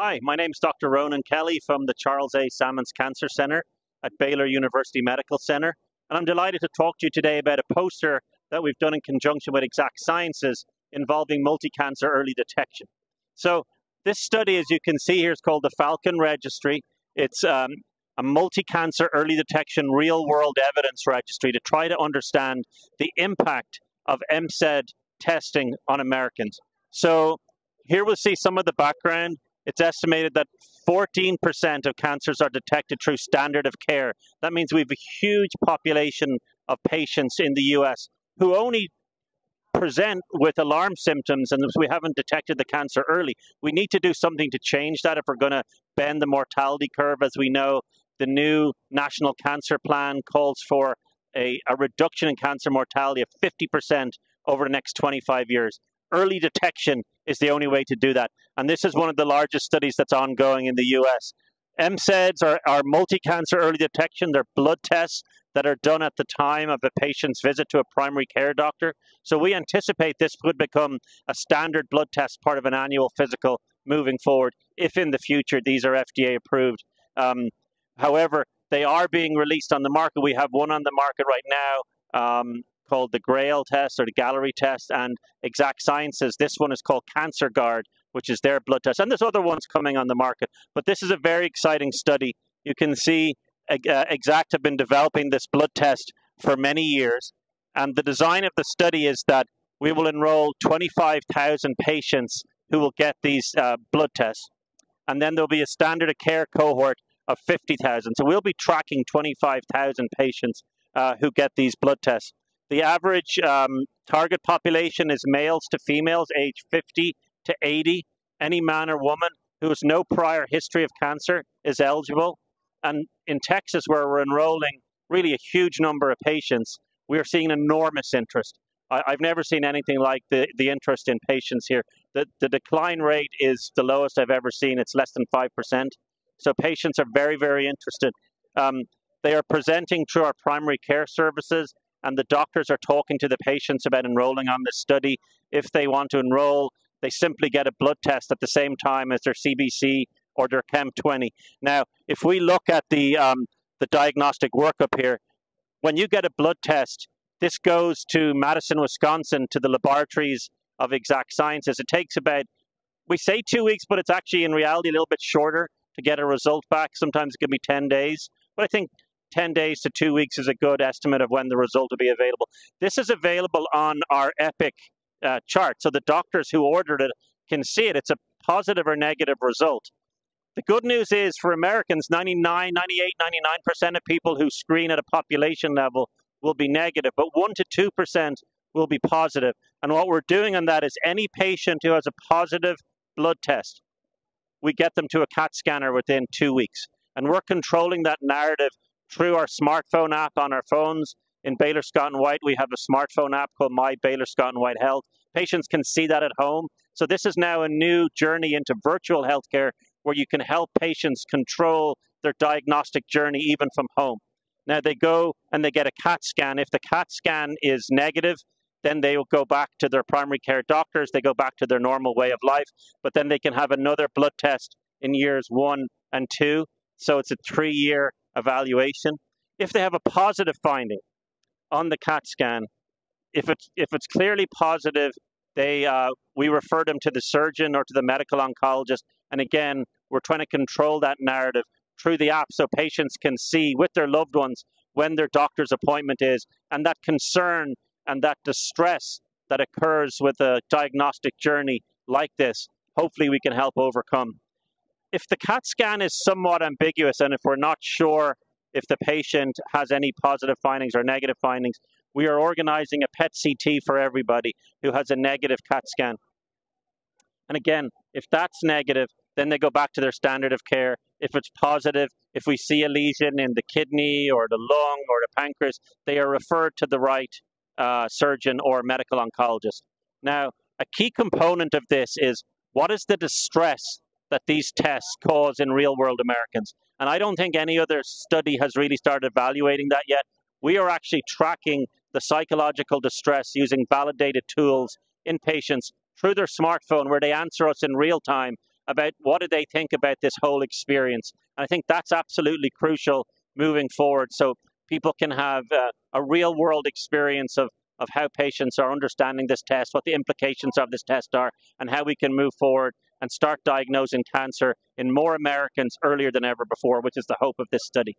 Hi, my name is Dr. Ronan Kelly from the Charles A. Sammons Cancer Center at Baylor University Medical Center. And I'm delighted to talk to you today about a poster that we've done in conjunction with Exact Sciences involving multi-cancer early detection. So this study, as you can see here, is called the Falcon Registry. It's um, a multi-cancer early detection real-world evidence registry to try to understand the impact of MCED testing on Americans. So here we'll see some of the background. It's estimated that 14% of cancers are detected through standard of care. That means we have a huge population of patients in the US who only present with alarm symptoms and we haven't detected the cancer early. We need to do something to change that if we're going to bend the mortality curve. As we know, the new National Cancer Plan calls for a, a reduction in cancer mortality of 50% over the next 25 years. Early detection is the only way to do that. And this is one of the largest studies that's ongoing in the US. MCEDs are, are multi cancer early detection. They're blood tests that are done at the time of a patient's visit to a primary care doctor. So we anticipate this would become a standard blood test part of an annual physical moving forward, if in the future these are FDA approved. Um, however, they are being released on the market. We have one on the market right now. Um, called the Grail test or the Galleri test, and Exact Sciences. This one is called Cancerguard, which is their blood test. And there's other ones coming on the market. But this is a very exciting study. You can see uh, Exact have been developing this blood test for many years. And the design of the study is that we will enroll 25,000 patients who will get these uh, blood tests. And then there'll be a standard of care cohort of 50,000. So we'll be tracking 25,000 patients uh, who get these blood tests. The average um, target population is males to females, age 50 to 80. Any man or woman who has no prior history of cancer is eligible. And in Texas, where we're enrolling really a huge number of patients, we are seeing enormous interest. I, have never seen anything like the, the interest in patients here. The, the decline rate is the lowest I've ever seen. It's less than 5%. So patients are very, very interested. Um, they are presenting through our primary care services and the doctors are talking to the patients about enrolling on this study. If they want to enroll, they simply get a blood test at the same time as their CBC or their Chem20. Now, if we look at the um, the diagnostic workup here, when you get a blood test, this goes to Madison, Wisconsin, to the laboratories of Exact Sciences. It takes about, we say two weeks, but it's actually in reality a little bit shorter to get a result back. Sometimes it can be 10 days. But I think 10 days to two weeks is a good estimate of when the result will be available. This is available on our EPIC uh, chart, so the doctors who ordered it can see it. It's a positive or negative result. The good news is for Americans, 99, 98, 99% of people who screen at a population level will be negative, but 1 to 2% will be positive. And what we're doing on that is any patient who has a positive blood test, we get them to a CAT scanner within two weeks. And we're controlling that narrative through our smartphone app on our phones. In Baylor Scott and White, we have a smartphone app called My Baylor Scott and White Health. Patients can see that at home. So this is now a new journey into virtual healthcare where you can help patients control their diagnostic journey even from home. Now they go and they get a CAT scan. If the CAT scan is negative, then they will go back to their primary care doctors. They go back to their normal way of life, but then they can have another blood test in years one and two. So it's a three year evaluation. If they have a positive finding on the CAT scan, if it's if it's clearly positive, they uh, we refer them to the surgeon or to the medical oncologist. And again, we're trying to control that narrative through the app so patients can see with their loved ones when their doctor's appointment is, and that concern and that distress that occurs with a diagnostic journey like this. Hopefully, we can help overcome if the CAT scan is somewhat ambiguous and if we're not sure if the patient has any positive findings or negative findings, we are organizing a PET CT for everybody who has a negative CAT scan. And again, if that's negative, then they go back to their standard of care. If it's positive, if we see a lesion in the kidney or the lung or the pancreas, they are referred to the right uh, surgeon or medical oncologist. Now, a key component of this is what is the distress that these tests cause in real world Americans. And I don't think any other study has really started evaluating that yet. We are actually tracking the psychological distress using validated tools in patients through their smartphone where they answer us in real time about what do they think about this whole experience. And I think that's absolutely crucial moving forward so people can have uh, a real world experience of, of how patients are understanding this test, what the implications of this test are, and how we can move forward and start diagnosing cancer in more Americans earlier than ever before, which is the hope of this study.